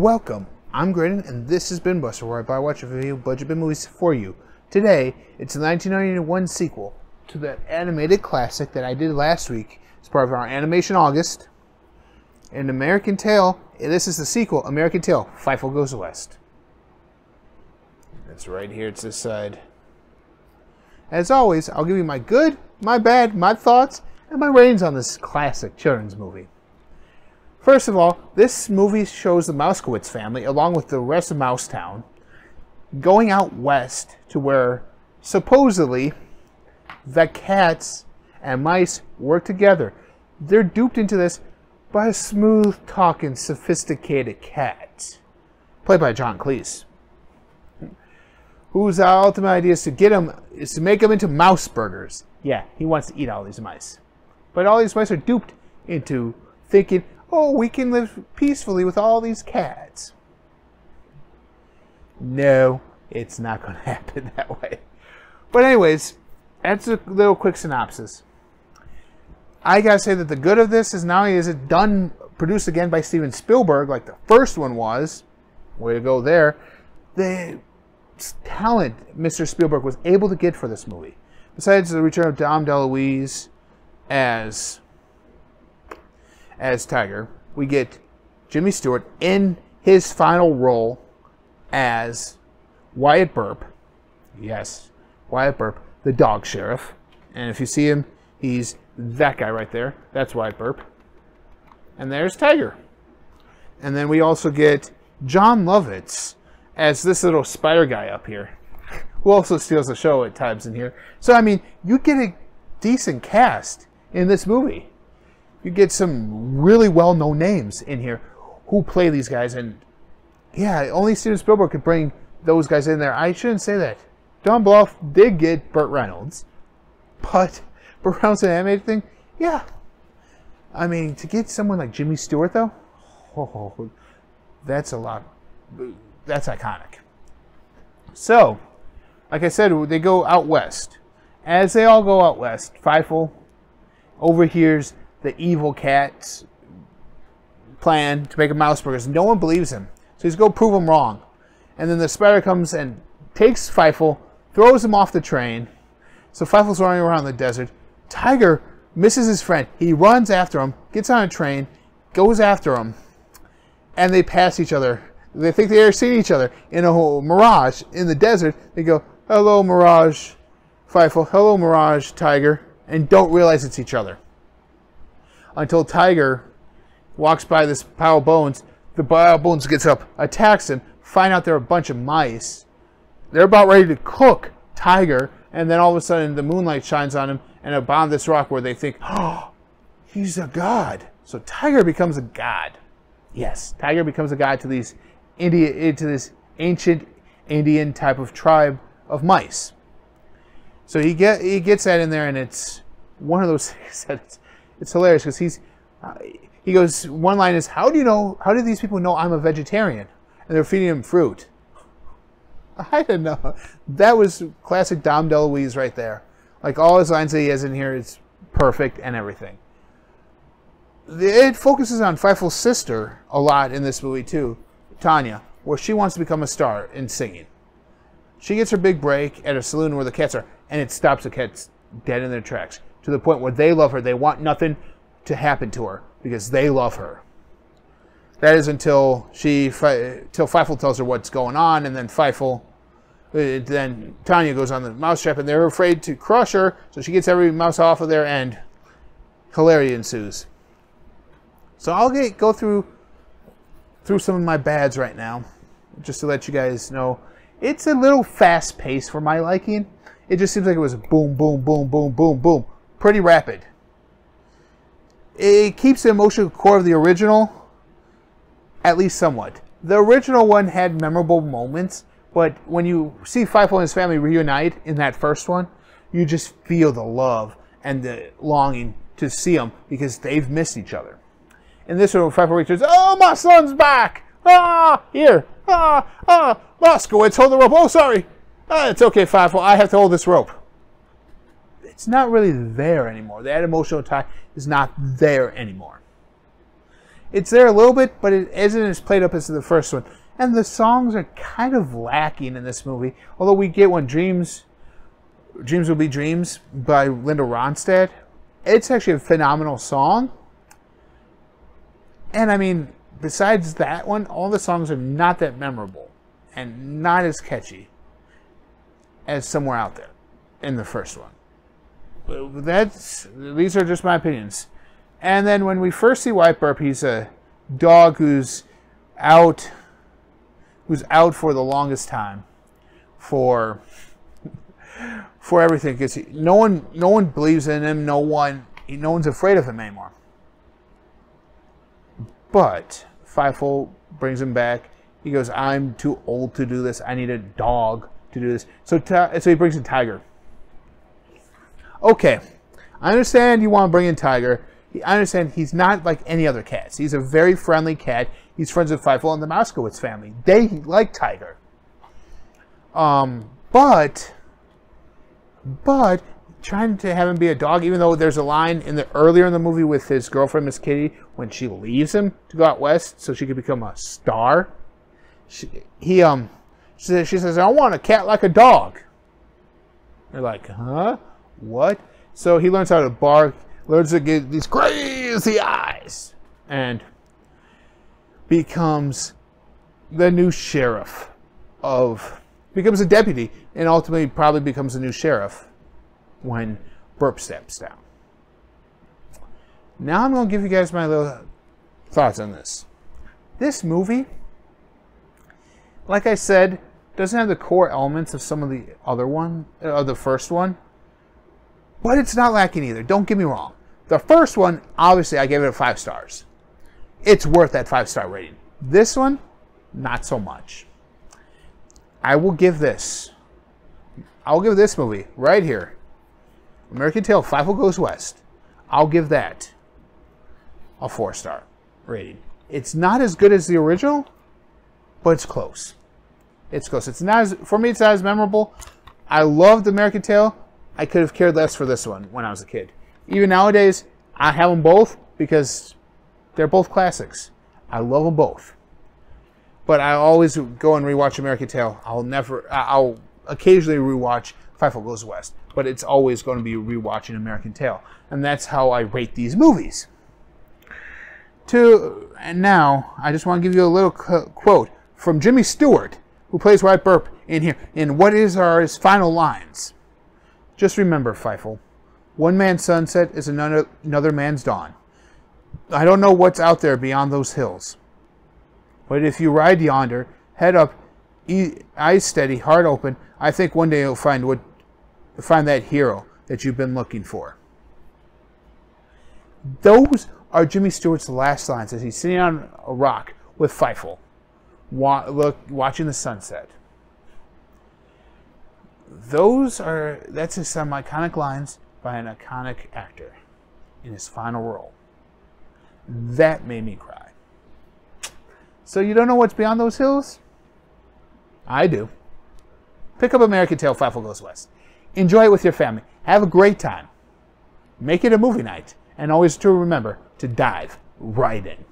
Welcome. I'm Graydon, and this has been Buster, where I buy, watch, and review budget bin movies for you. Today, it's the 1991 sequel to that animated classic that I did last week as part of our Animation August. An American Tail. This is the sequel, American Tail. Fievel Goes West. It's right here. It's this side. As always, I'll give you my good, my bad, my thoughts, and my ratings on this classic children's movie. First of all, this movie shows the Mousekewitz family, along with the rest of Mousetown, going out west to where supposedly the cats and mice work together. They're duped into this by a smooth talking, sophisticated cat, played by John Cleese, whose ultimate idea is to get him is to make them into mouse burgers. Yeah, he wants to eat all these mice, but all these mice are duped into thinking, oh, we can live peacefully with all these cats. No, it's not going to happen that way. But anyways, that's a little quick synopsis. I gotta say that the good of this is not only is it done, produced again by Steven Spielberg, like the first one was, way to go there, the talent Mr. Spielberg was able to get for this movie. Besides the return of Dom DeLuise as as Tiger, we get Jimmy Stewart in his final role as Wyatt Burp. Yes, Wyatt Burp, the dog sheriff. And if you see him, he's that guy right there. That's Wyatt Burp. And there's Tiger. And then we also get Jon Lovitz as this little spider guy up here, who also steals the show at times in here. So, I mean, you get a decent cast in this movie you get some really well known names in here who play these guys. And yeah, only Steven Spielberg could bring those guys in there. I shouldn't say that. Don Bluth did get Burt Reynolds, but Burt Reynolds an animated thing, yeah. I mean, to get someone like Jimmy Stewart though, oh, that's a lot. That's iconic. So, like I said, they go out west. As they all go out west, Fievel overhears the evil cat's plan to make a mouse burgers. No one believes him. So he's to prove him wrong. And then the spider comes and takes Fievel, throws him off the train. So Fievel's running around the desert. Tiger misses his friend. He runs after him, gets on a train, goes after him, and they pass each other. They think they are seeing each other in a mirage in the desert. They go, hello, Mirage, Fievel. Hello, Mirage, Tiger. And don't realize it's each other until Tiger walks by this pile of bones. The pile of bones gets up, attacks him, find out they're a bunch of mice. They're about ready to cook Tiger, and then all of a sudden the moonlight shines on him and upon this rock where they think, oh, he's a god. So Tiger becomes a god. Yes, Tiger becomes a god to these India to this ancient Indian type of tribe of mice. So he get he gets that in there, and it's one of those things that it's hilarious because he's uh, he goes one line is how do you know how do these people know I'm a vegetarian and they're feeding him fruit. I don't know. That was classic Dom DeLuise right there. Like all his lines that he has in here is perfect and everything. It focuses on Fievel's sister a lot in this movie too, Tanya, where she wants to become a star in singing. She gets her big break at a saloon where the cats are, and it stops the cats dead in their tracks to the point where they love her. They want nothing to happen to her because they love her. That is until she, until Fievel tells her what's going on, and then Fievel, uh, then Tanya goes on the mousetrap, and they're afraid to crush her, so she gets every mouse off of there, and hilarity ensues. So I'll get, go through through some of my bads right now, just to let you guys know. It's a little fast paced for my liking. It just seems like it was boom, boom, boom, boom, boom, boom pretty rapid. It keeps the emotional core of the original, at least somewhat. The original one had memorable moments, but when you see Fievel and his family reunite in that first one, you just feel the love and the longing to see them because they've missed each other. In this one, Fievel reaches, "Oh, my son's back! Ah, here! Ah, ah, Mousekewitz, hold the rope! Oh, sorry! Ah, it's okay, Fievel. I have to hold this rope." It's not really there anymore. That emotional tie is not there anymore. It's there a little bit, but it isn't as played up as the first one. And the songs are kind of lacking in this movie. Although we get one, Dreams, Dreams Will Be Dreams by Linda Ronstadt. It's actually a phenomenal song. And I mean, besides that one, all the songs are not that memorable and not as catchy as somewhere out there in the first one. That's these are just my opinions. And then when we first see White Burp, he's a dog who's out who's out for the longest time for for everything. Because no one no one believes in him. No one no one's afraid of him anymore. But Fievel brings him back. He goes i'm too old to do this. I need a dog to do this. So so he brings in tiger okay i understand you want to bring in tiger I understand he's not like any other cats. He's a very friendly cat. He's friends with Fievel and the Mousekewitz family. They like Tiger. Um, but, but trying to have him be a dog, even though there's a line in the earlier in the movie with his girlfriend Miss Kitty when she leaves him to go out west so she could become a star. She, he um, she says, she says, "I want a cat like a dog." They're like, "Huh? What?" So he learns how to bark learns to get these crazy eyes and becomes the new sheriff of becomes a deputy and ultimately probably becomes the new sheriff when Burp steps down. Now I'm going to give you guys my little thoughts on this. This movie, like I said, doesn't have the core elements of some of the other one, of uh, the first one, but it's not lacking either. Don't get me wrong. The first one, obviously, I gave it five stars. It's worth that five star rating. This one, not so much. I will give this. I'll give this movie right here, American Tail, Fievel Goes West. I'll give that a four star rating. It's not as good as the original, but it's close. It's close. It's not as for me. It's not as memorable. I loved American Tail. I could have cared less for this one when I was a kid. Even nowadays, I have them both because they're both classics. I love them both. But I always go and rewatch American Tail. I'll never, I'll occasionally rewatch Fievel Goes West, but it's always going to be rewatching American Tail. And that's how I rate these movies. To, and now, I just want to give you a little quote from Jimmy Stewart, who plays White Burp in here, in what is our final lines. Just remember, Fievel, one man's sunset is another, another man's dawn. I don't know what's out there beyond those hills. But if you ride yonder, head up, eyes steady, heart open, I think one day you'll find what find that hero that you've been looking for. Those are Jimmy Stewart's last lines as he's sitting on a rock with Fievel, wa- look, watching the sunset. Those are that's just some iconic lines by an iconic actor in his final role. That made me cry. So you don't know what's beyond those hills? I do. Pick up American Tail Fievel Goes West. Enjoy it with your family. Have a great time. Make it a movie night. And always to remember to dive right in.